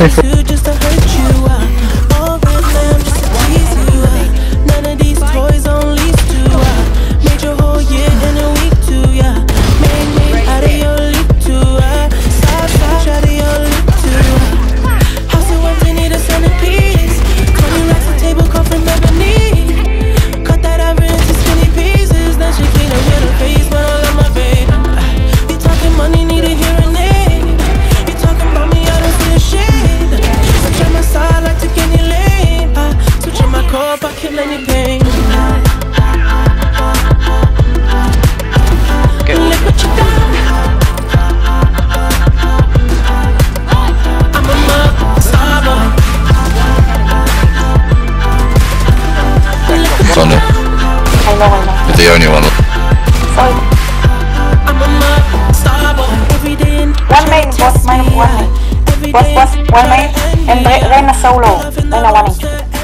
Thanks for I kill anything. Look what you done. I'm a I know, I know. You're the only one. Sorry. One main, boss, main, one main. Boss, boss, one main. And Reyna solo. Reyna one main.